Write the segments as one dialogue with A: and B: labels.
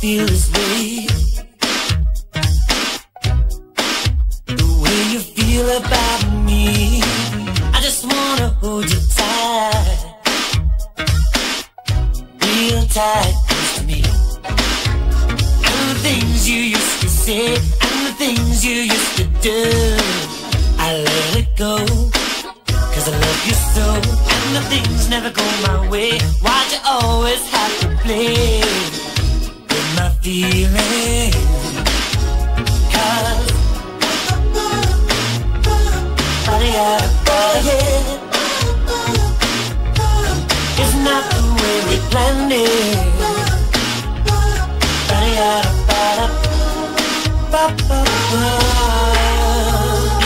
A: feel this way. The way you feel about me. I just wanna hold you tight. Real tight, close to me. And the things you used to say, and the things you used to do. I let it go. Cause I love you so And the things never go my way Why'd you always have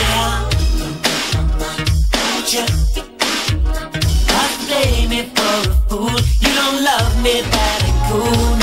A: Yeah you Not play me for a fool You don't love me that cool,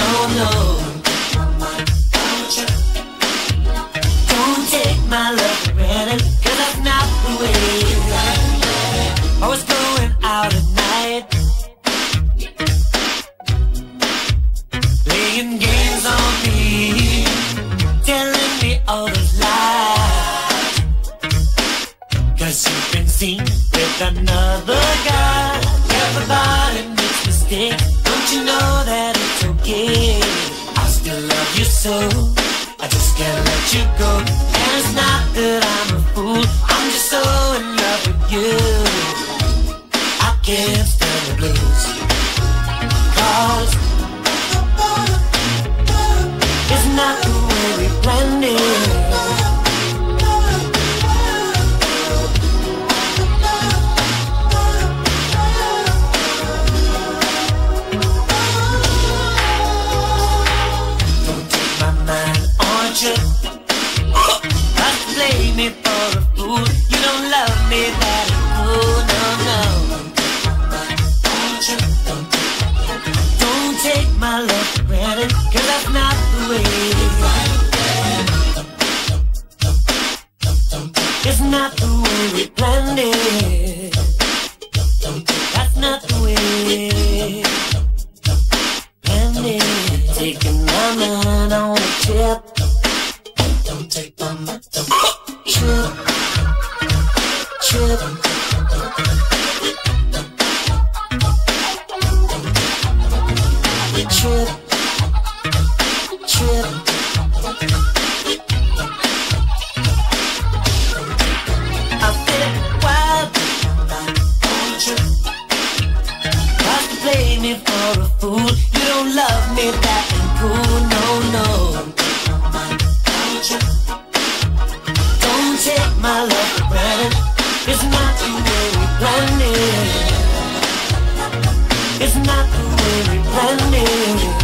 A: Don't you know that it's okay? I still love you so. I just can't let you go. And it's not me for a fool. You don't love me that cool, no, no. Don't take my love for granted, cause that's not the way. It's not the way we planned it. That's not the way. Me for a fool. You don't love me that ain't cool, no, no. Don't? Take my love for granted. It's not the way we planned it. It's not the way we planned it.